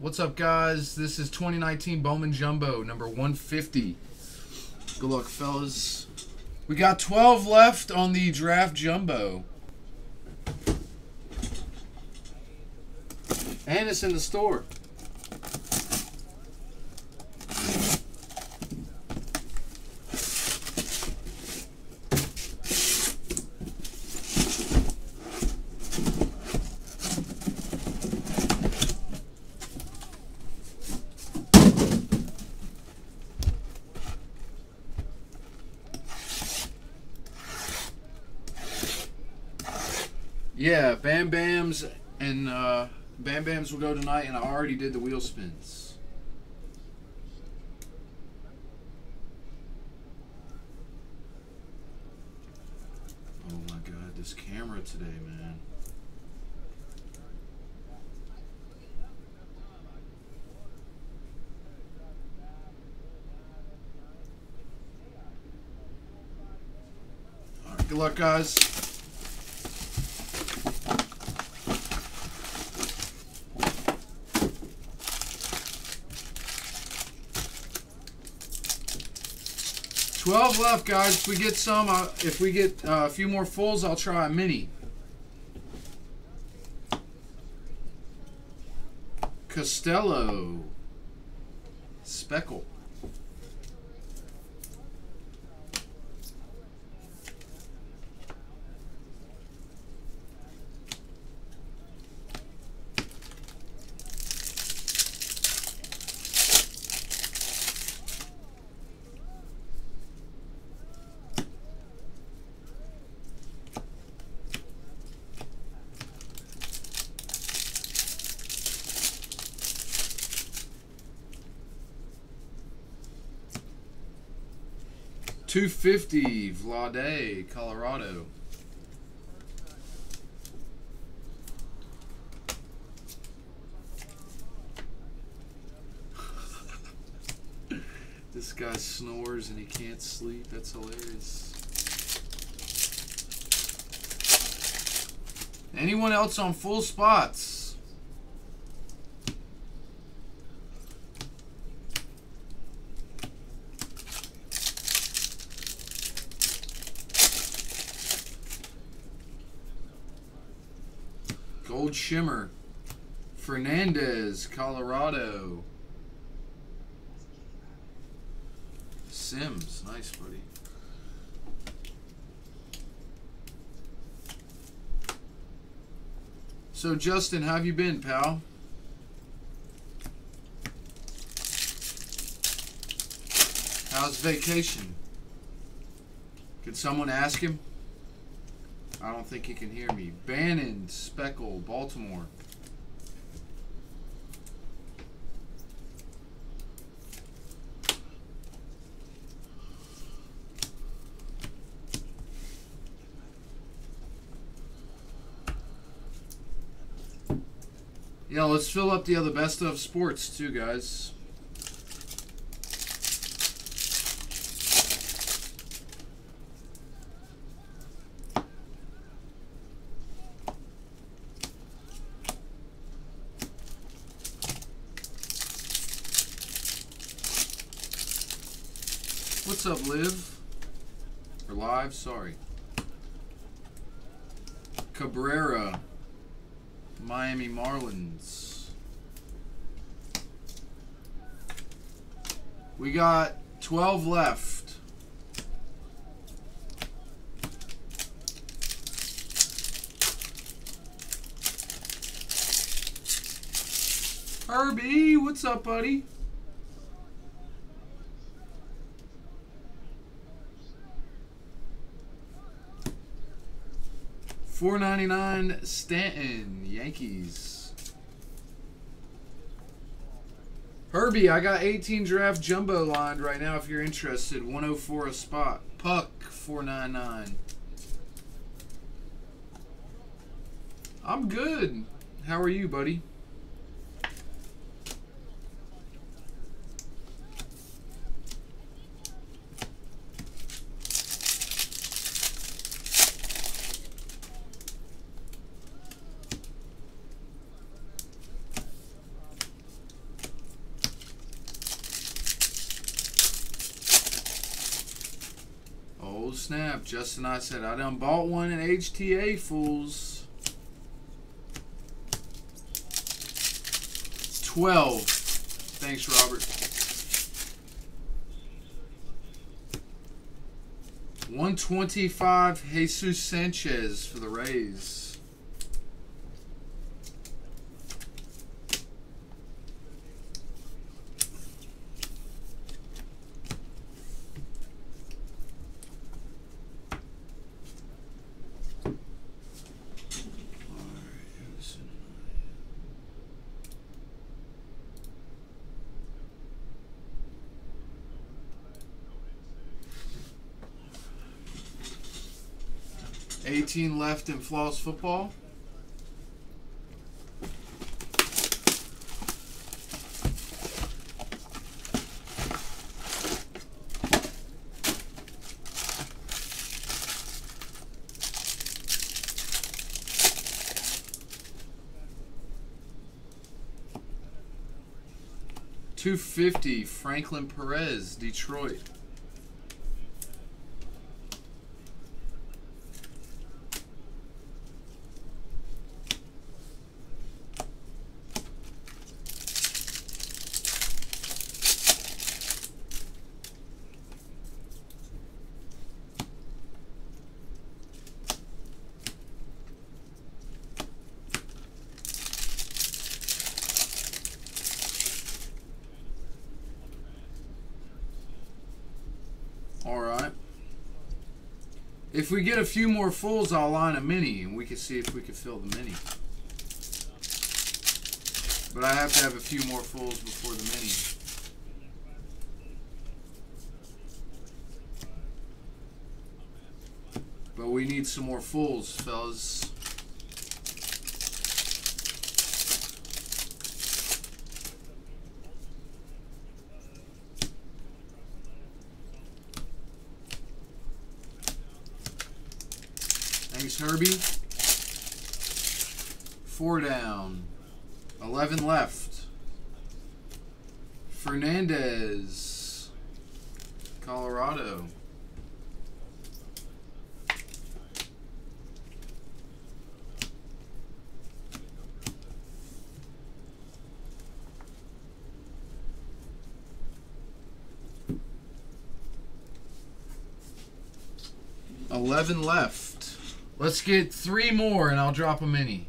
What's up, guys? This is 2019 Bowman Jumbo, number 150. Good luck, fellas. We got 12 left on the draft jumbo. And it's in the store. Yeah, Bam Bams and uh, Bams will go tonight, and I already did the wheel spins. Oh my god, this camera today, man. All right, good luck, guys. Twelve left, guys. If we get some, uh, if we get uh, a few more fulls, I'll try a mini. Costello. Speckle. Two fifty Vilade, Colorado. this guy snores and he can't sleep. That's hilarious. Anyone else on full spots? Gold Shimmer. Fernandez, Colorado. Sims, nice, buddy. So, Justin, how have you been, pal? How's vacation? Could someone ask him? I don't think he can hear me. Bannon, Speckle, Baltimore. Yeah, let's fill up the other best of sports too, guys. What's up, Liv? Or live, sorry. Cabrera, Miami Marlins. We got 12 left. Herbie, what's up, buddy? Four ninety nine Stanton Yankees. Herbie, I got 18 draft jumbo lined right now if you're interested. 104 a spot. Puck 499. I'm good. How are you, buddy? Justin I said I done bought one in HTA fools. 12. Thanks, Robert. 125 Jesus Sanchez for the Rays. Eighteen left in Floss football. Two fifty Franklin Perez, Detroit. Alright. If we get a few more fulls, I'll line a mini and we can see if we can fill the mini. But I have to have a few more fulls before the mini. But we need some more fulls, fellas. Herbie. Four down. Eleven left. Fernandez. Colorado. Eleven left. Let's get three more and I'll drop a mini.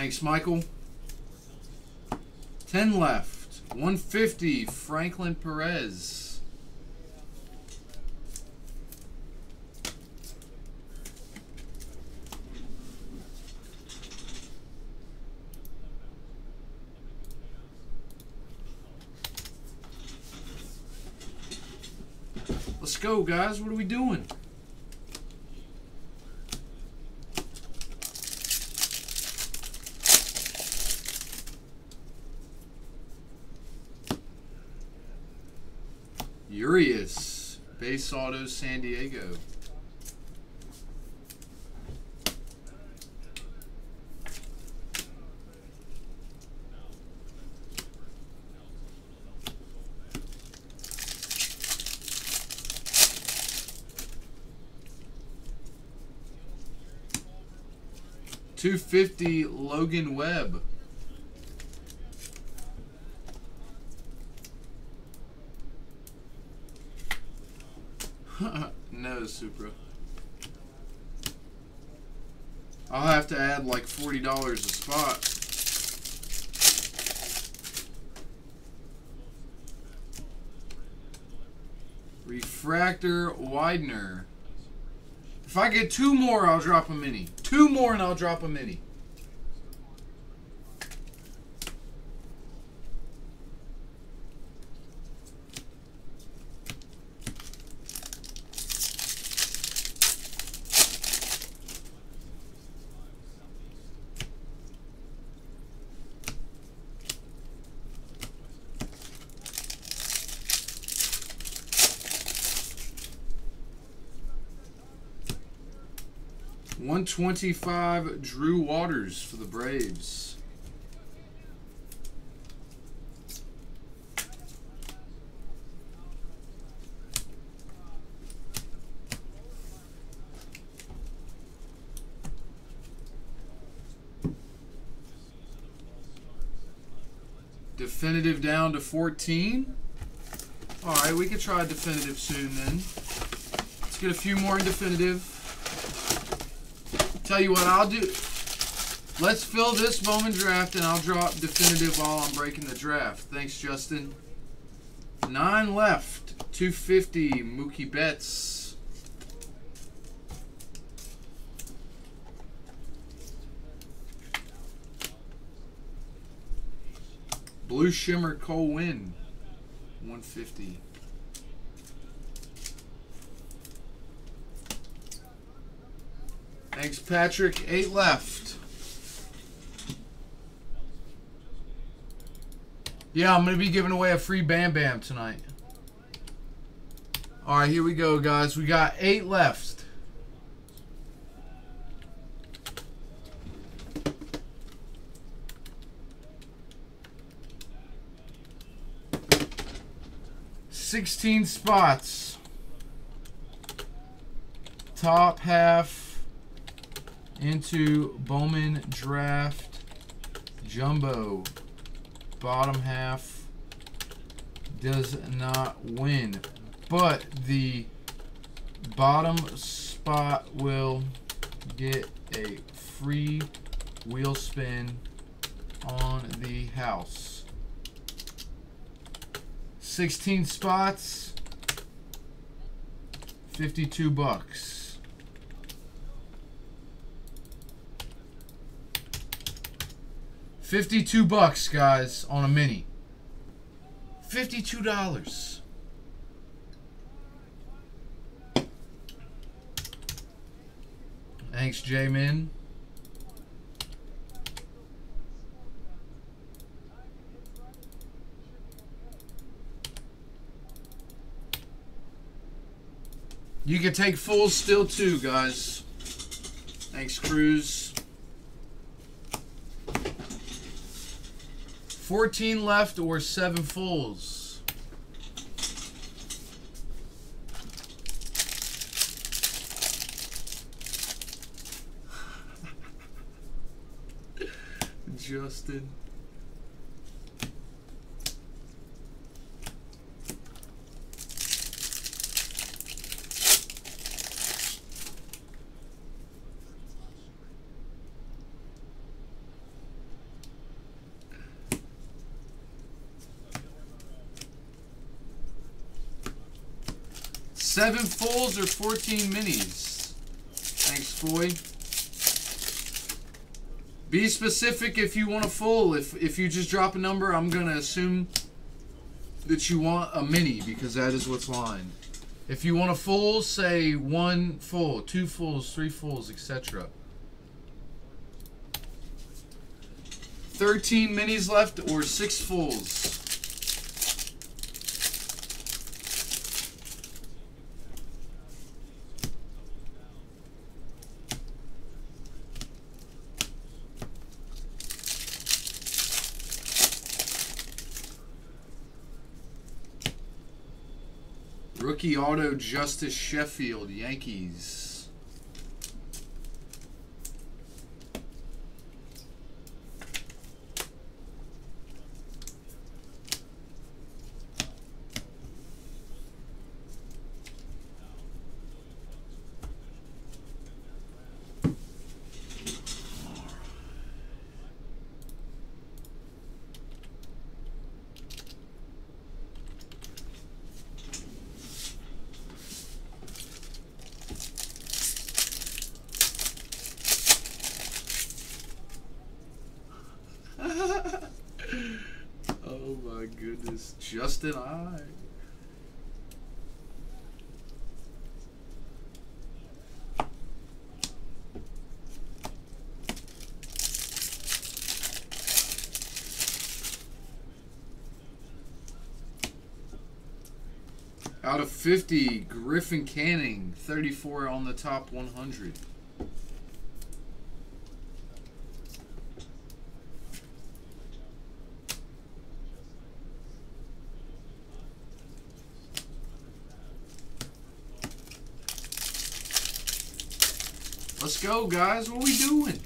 Thanks, Michael. 10 left. 150, Franklin Perez. Let's go, guys. What are we doing? Base San Diego. Two fifty Logan Webb. no, Supra. I'll have to add like $40 a spot. Refractor Widener. If I get two more, I'll drop a mini. Two more and I'll drop a mini. 125 Drew Waters for the Braves. Definitive down to 14. All right, we could try definitive soon then. Let's get a few more in definitive. Tell you what I'll do. Let's fill this Bowman draft and I'll drop definitive while I'm breaking the draft. Thanks, Justin. Nine left. 250 Mookie Betts. Blue Shimmer Cole Winn, 150. Thanks, Patrick. Eight left. Yeah, I'm going to be giving away a free Bam Bam tonight. All right, here we go, guys. We got eight left. 16 spots. Top half into Bowman Draft Jumbo. Bottom half does not win. But the bottom spot will get a free wheel spin on the house. 16 spots, 52 bucks. Fifty-two bucks, guys, on a mini. Fifty-two dollars. Thanks, J-Min. You can take full still too, guys. Thanks, Cruz. 14 left or 7 fulls. Justin. Seven fulls or 14 minis. Thanks, Foy. Be specific if you want a full. If, if you just drop a number, I'm going to assume that you want a mini because that is what's lined. If you want a full, say one full, two fulls, three fulls, etc. 13 minis left or six fulls. Rookie auto Justus Sheffield, Yankees. Just an. Out of 50, Griffin Canning, 34 on the top 100. Let's go, guys. What are we doing?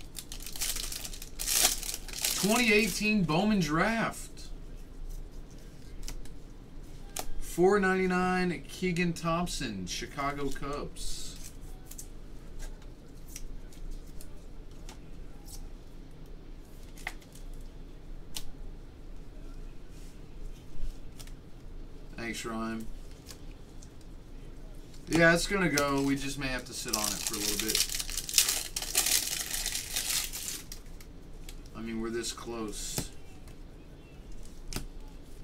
2018 Bowman Draft. 499 Keegan Thompson, Chicago Cubs. Thanks, Ryan. Yeah, it's gonna go. We just may have to sit on it for a little bit. Mean, we're this close.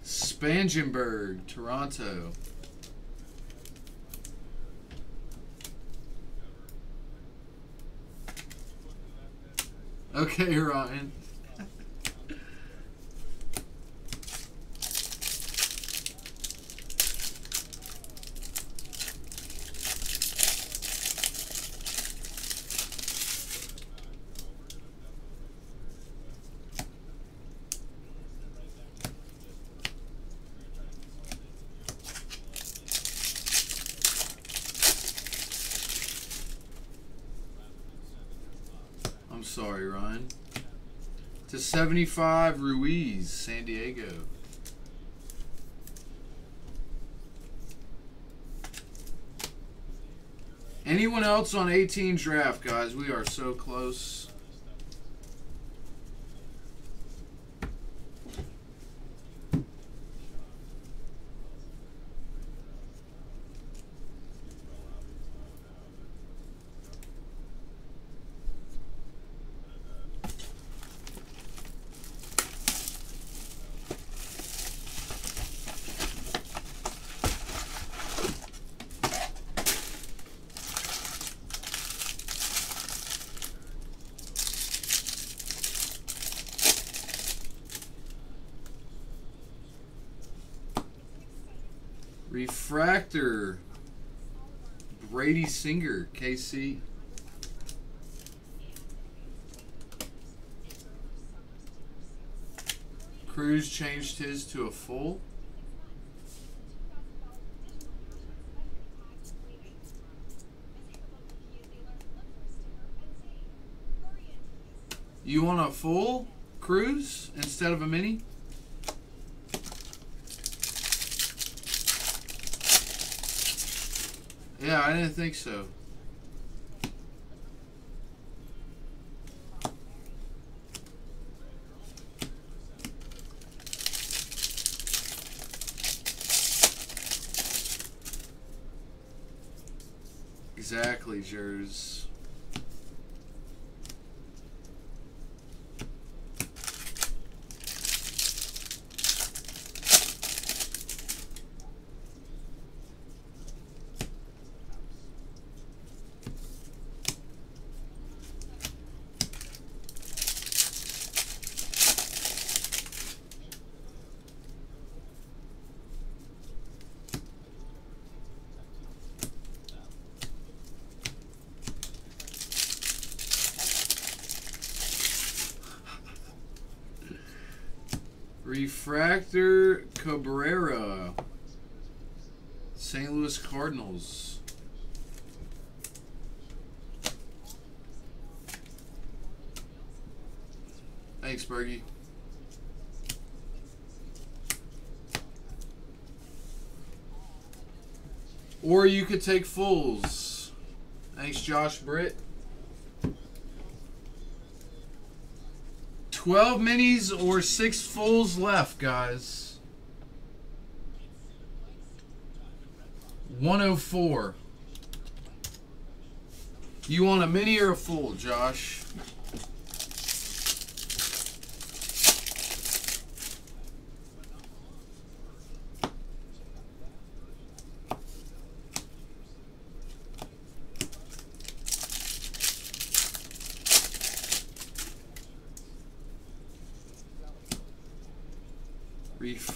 Spangenberg, Toronto. Okay, Ryan. I'm sorry, Ryan. To 75, Ruiz, San Diego. Anyone else on 18 draft, guys? We are so close. Refractor. Brady Singer, KC. Cruz changed his to a full. You want a full Cruz instead of a mini? Yeah, I didn't think so. Exactly, Jers. Refractor Cabrera. St. Louis Cardinals. Thanks, Bergie. Or you could take fulls. Thanks, Josh Britt. 12 minis or 6 fulls left, guys. 104. You want a mini or a full, Josh?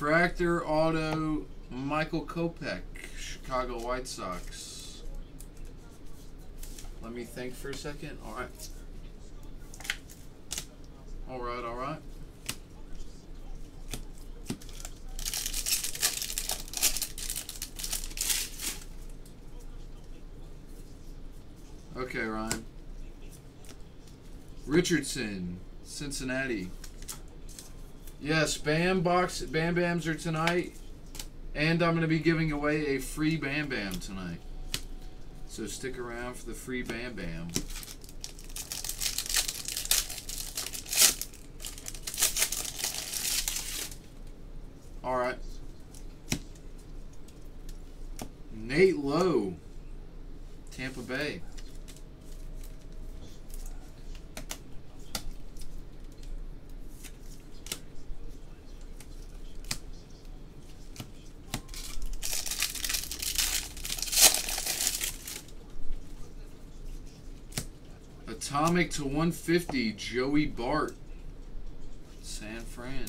Refractor Auto Michael Kopech, Chicago White Sox. Let me think for a second. All right. All right, all right. Okay, Ryan. Richardson, Cincinnati. Yes, Bam box Bam Bams are tonight. And I'm going to be giving away a free Bam Bam tonight. So stick around for the free Bam Bam. All right. Nate Lowe, Tampa Bay. Atomic to 150, Joey Bart, San Fran.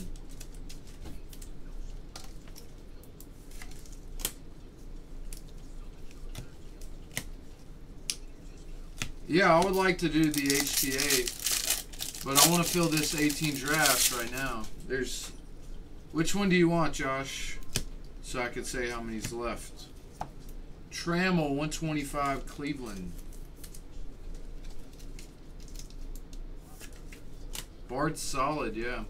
Yeah, I would like to do the HTA, but I want to fill this 18 drafts right now. There's, which one do you want, Josh? So I could say how many's left. Trammell, 125, Cleveland. Bart's solid, yeah.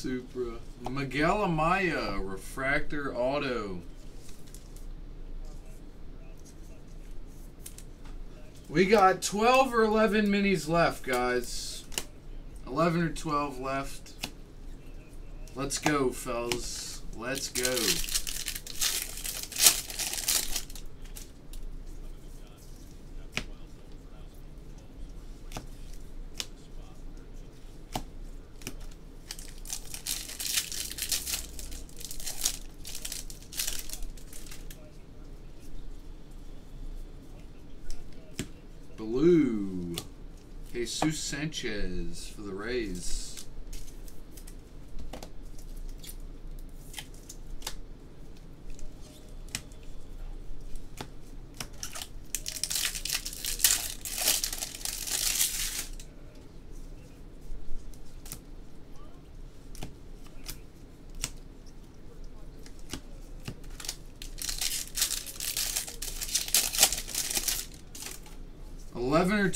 Supra. Amaya, Refractor Auto. We got 12 or 11 minis left, guys. 11 or 12 left. Let's go, fellas. Let's go. Blue. Jesus Sanchez for the Rays.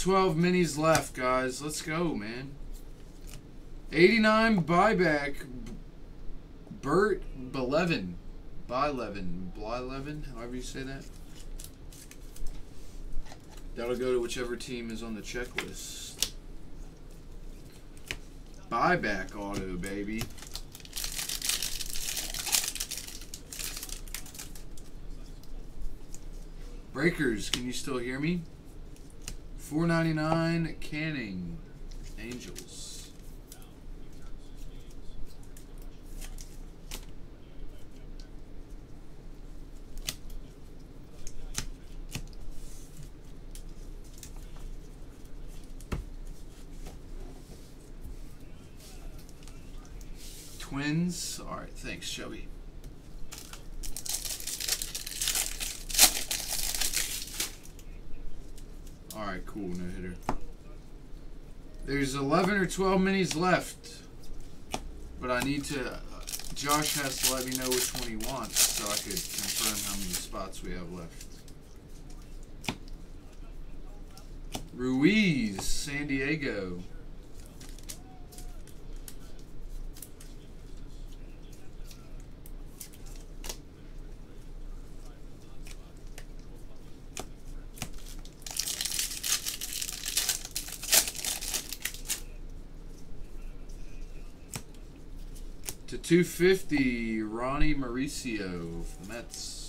Eleven or twelve minis left, guys. Let's go, man. 89 buyback. Bert Belevin. Bylevin. Blylevin, however you say that. That'll go to whichever team is on the checklist. Buyback auto, baby. Breakers, can you still hear me? 499 Canning Angels. Twins. All right, thanks, Chubby. All right, cool, no hitter. There's 11 or 12 minis left, but I need to. Uh, Josh has to let me know which one he wants so I could confirm how many spots we have left. Ruiz, San Diego. To 250, Ronnie Mauricio for the Mets.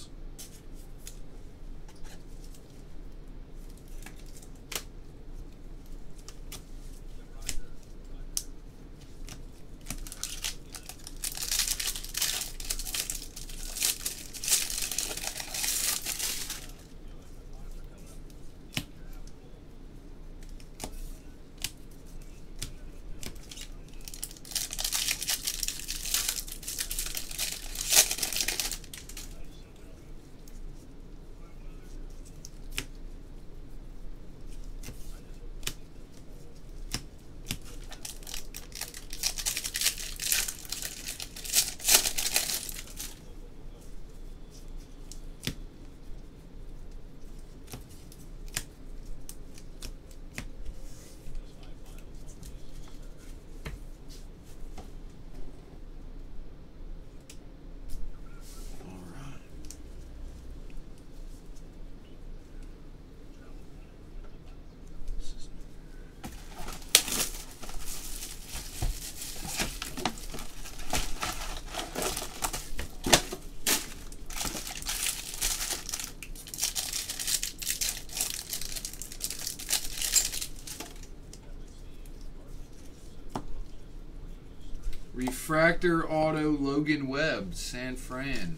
Refractor Auto Logan Webb, San Fran.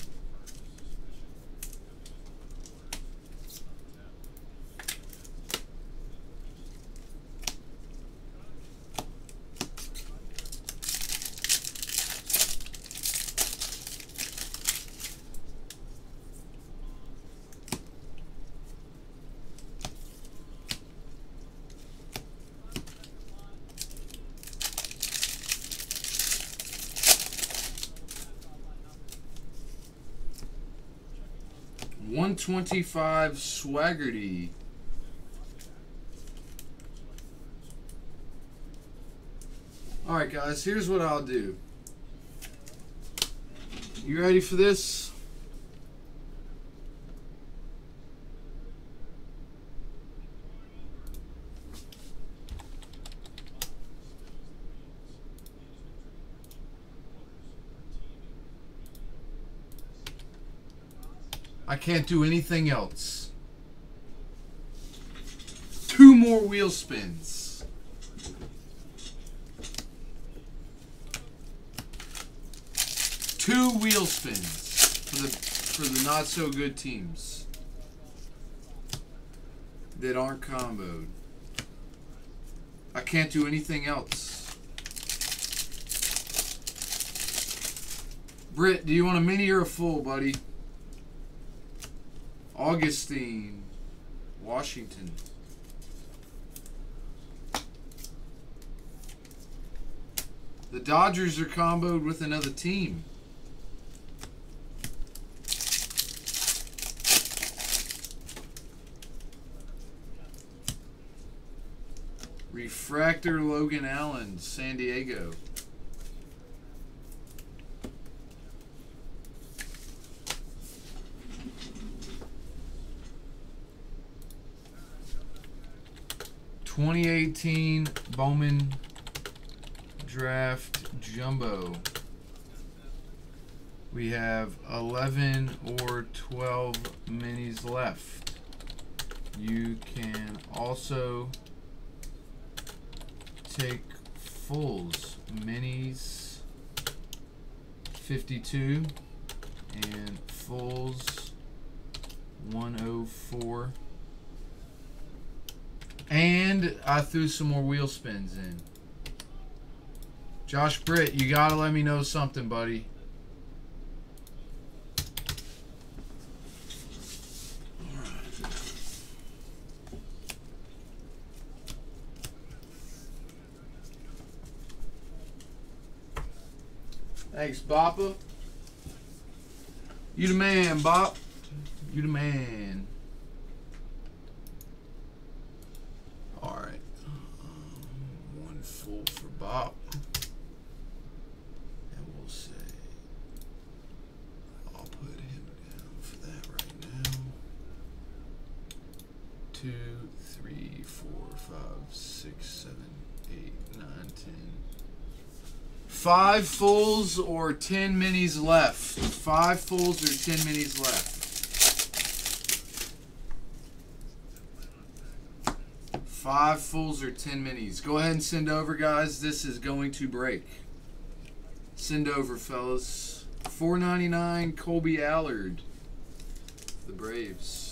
25 Swaggerty. Alright guys, here's what I'll do. You ready for this? Can't do anything else. Two more wheel spins. Two wheel spins for the for the not so good teams that aren't comboed. I can't do anything else. Britt, do you want a mini or a full, buddy? Augustine, Washington. The Dodgers are comboed with another team. Refractor Logan Allen, San Diego. 2018 Bowman Draft Jumbo. We have 11 or 12 minis left. You can also take fulls, minis 52 and fulls 104. And I threw some more wheel spins in. Josh Britt, you gotta let me know something, buddy. Thanks, Boppa. You the man, Bop. You the man. Five fulls or ten minis left. Five fulls or ten minis left. Five fulls or ten minis. Go ahead and send over, guys. This is going to break. Send over, fellas. 4.99 Kolby Allard, the Braves.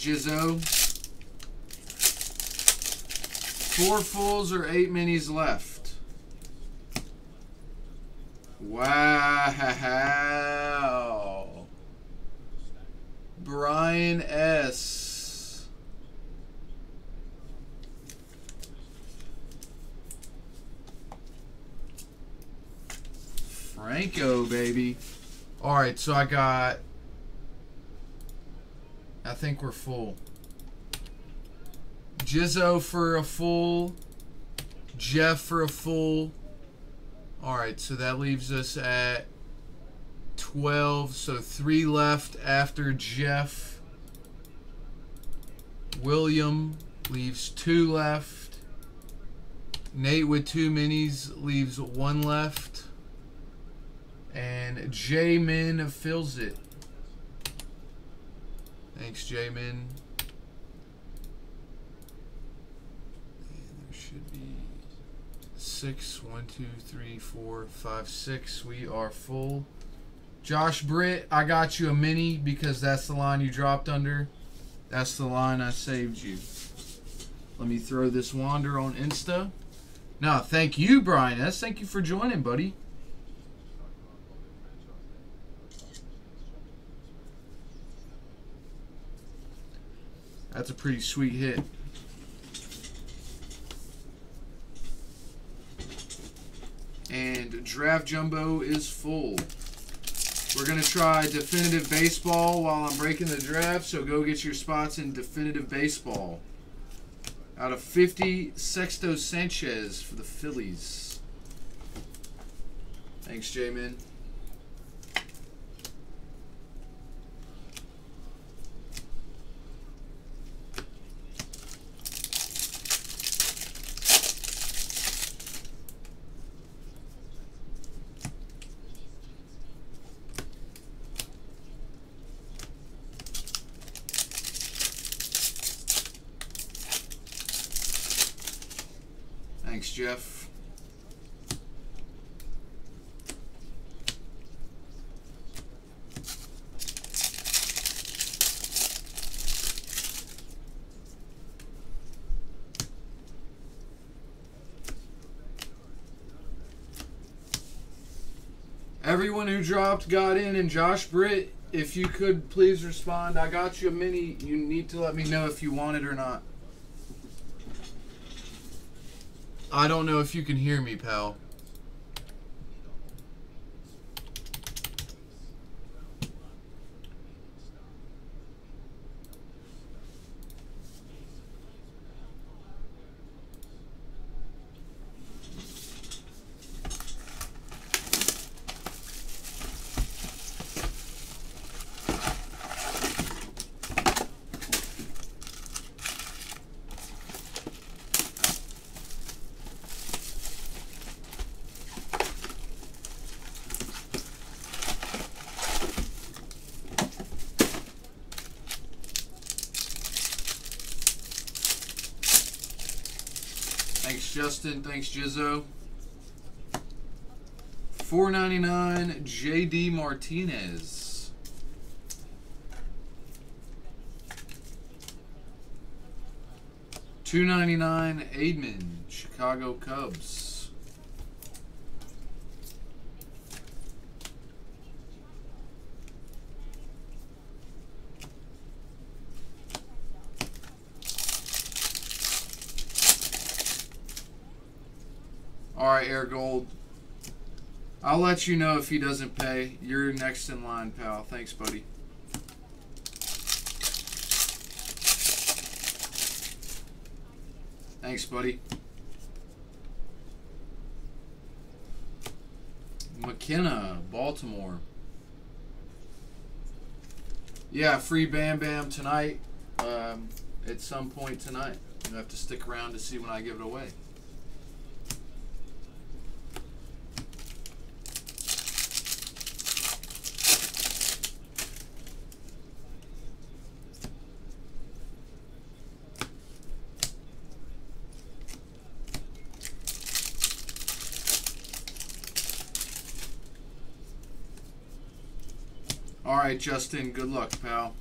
Jizzo. Four fulls or eight minis left. Wow. Brian S. Franco, baby. All right, so I got I think we're full. Jizzo for a full. Jeff for a full. Alright, so that leaves us at 12. So three left after Jeff. William leaves two left. Nate with two minis leaves one left. And J-Min fills it. Thanks, J-Min. There should be six. One, two, three, four, five, six. We are full. Josh Britt, I got you a mini because that's the line you dropped under. That's the line I saved you. Let me throw this Wander on Insta. No, thank you, Brian S. Thank you for joining, buddy. That's a pretty sweet hit. And Draft Jumbo is full. We're going to try Definitive Baseball while I'm breaking the draft, so go get your spots in Definitive Baseball. Out of 50, Sixto Sanchez for the Phillies. Thanks, J-Man. Thanks, Jeff. Everyone who dropped got in, and Josh Britt, if you could please respond. I got you a mini. You need to let me know if you want it or not. I don't know if you can hear me, pal. Justin. Thanks, Jizzo. 499 JD Martinez. Two ninety nine Aidman, Chicago Cubs. All right, Air Gold. I'll let you know if he doesn't pay. You're next in line, pal. Thanks, buddy. Thanks, buddy. McKenna, Baltimore. Yeah, free Bam Bam tonight. Um, at some point tonight. You have to stick around to see when I give it away. Right, Justin. Good luck, pal.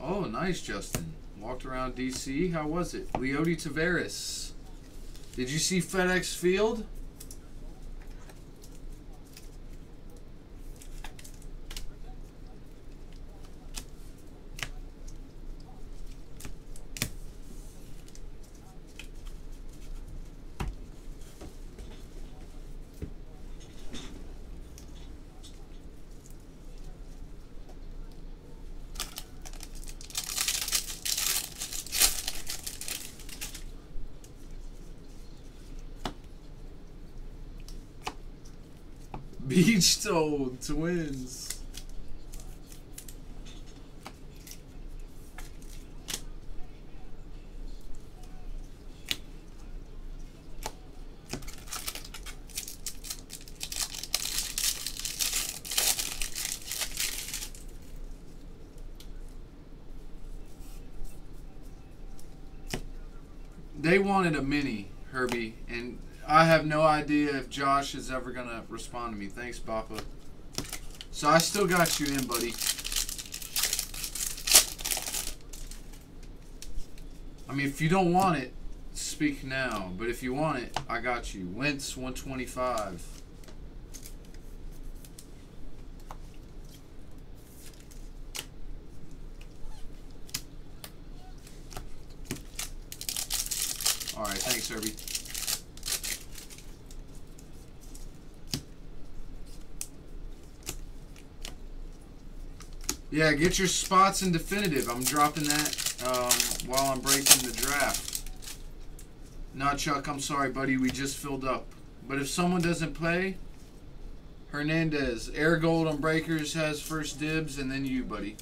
Oh, nice, Justin. Walked around DC. How was it? Leody Taveras. Did you see FedEx Field? Beach Toad Twins. They wanted a mini, Herbie. I have no idea if Josh is ever gonna respond to me. Thanks, Papa. So I still got you in, buddy. I mean, if you don't want it, speak now. But if you want it, I got you. Wentz 125. All right, thanks, Herbie. Yeah, get your spots in definitive. I'm dropping that um, while I'm breaking the draft. Not Chuck, I'm sorry, buddy. We just filled up. But if someone doesn't play, Hernandez, Air Gold on Breakers has first dibs, and then you, buddy.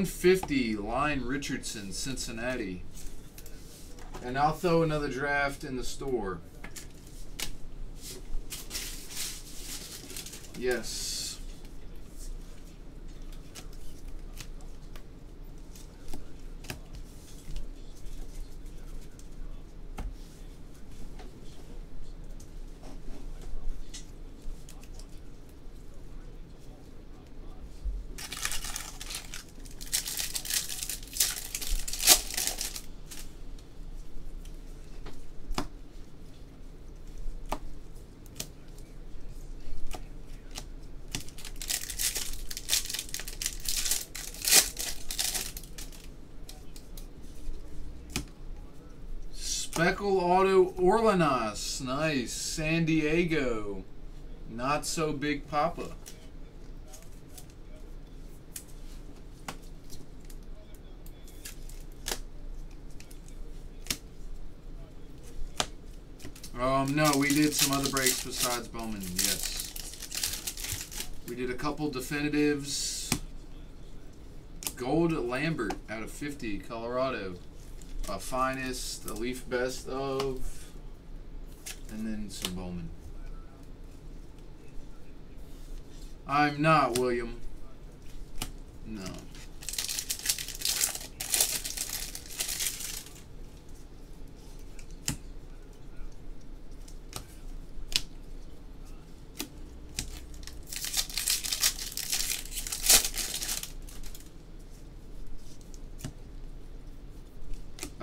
One fifty Lyon Richardson, Cincinnati. And I'll throw another draft in the store. Yes. Speckle Auto Orleanos. Nice. San Diego. Not so big Papa. Um, no, we did some other breaks besides Bowman, yes. We did a couple definitives. Gold Lambert out of 50, Colorado a finest, the leaf best of, and then some Bowman. I'm not William. No.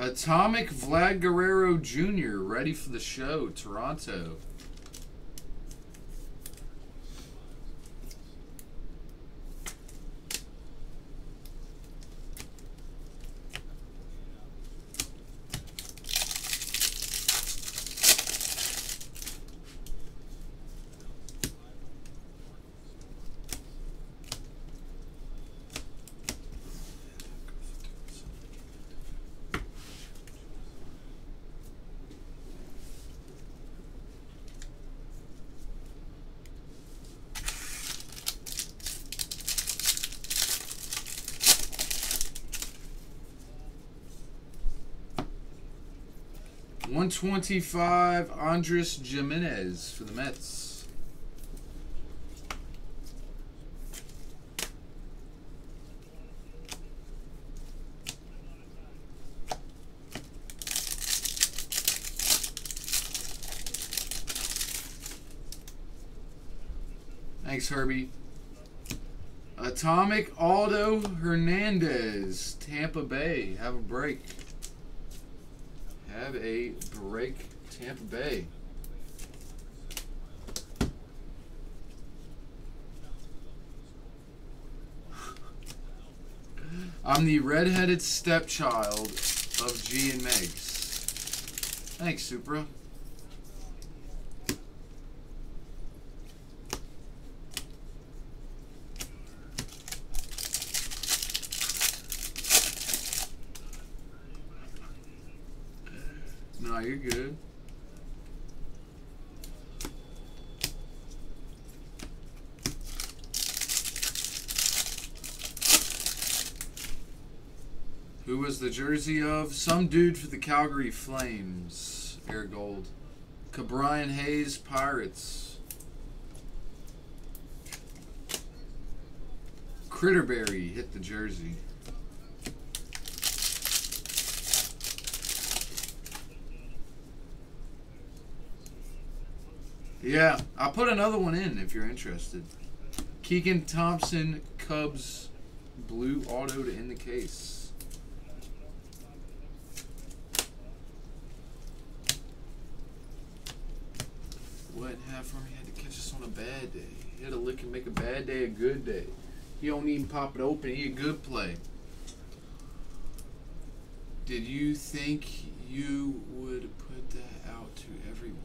Atomic Vlad Guerrero Jr. ready for the show, Toronto. One twenty-five, Andres Gimenez for the Mets. Thanks, Herbie. Atomic Aldo Hernandez, Tampa Bay. Have a break. Have a break, Tampa Bay. I'm the redheaded stepchild of G and Megs. Thanks, Supra. No, you're good. Who was the jersey of? Some dude for the Calgary Flames. Air gold. Ke'Bryan Hayes Pirates. Critterberry hit the jersey. Yeah, I'll put another one in if you're interested. Keegan Thompson, Cubs, blue auto to end the case. What half me had to catch us on a bad day. He had to lick and make a bad day a good day. He don't even pop it open. He a good play. Did you think you would put that out to everyone?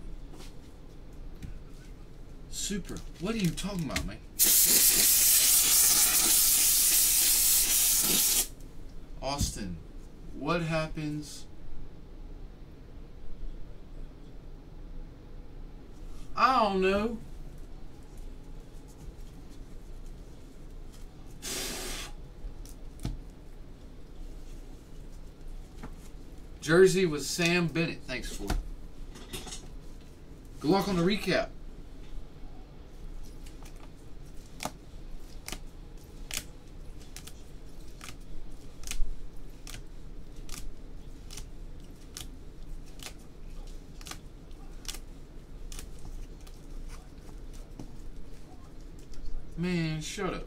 Super. What are you talking about, man? Austin, what happens? I don't know. Jersey was Sam Bennett. Thanks for. It. Good luck on the recap. Man, shut up.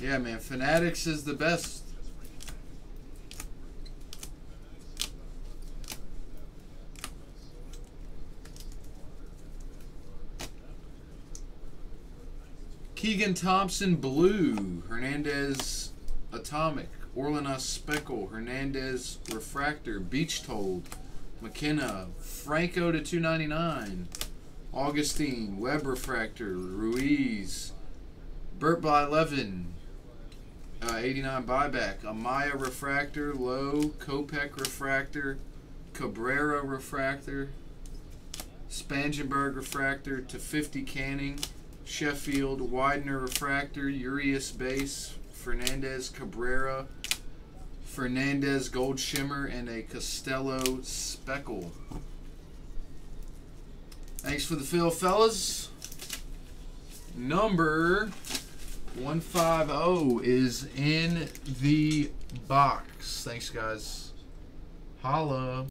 Yeah, man, Fanatics is the best. Keegan Thompson Blue, Hernandez Atomic, Orlena Speckle, Hernandez Refractor, Beach Told, McKenna, Franco to 299, Augustine, Webb Refractor, Ruiz, Burt by 11, uh, 89 buyback, Amaya Refractor, Low, Kopech Refractor, Cabrera Refractor, Spangenberg Refractor to 50 Canning, Sheffield, Widener Refractor, Urias Base, Fernandez Cabrera, Fernandez Gold Shimmer, and a Costello Speckle. Thanks for the fill, fellas. Number 150 is in the box. Thanks, guys. Holla.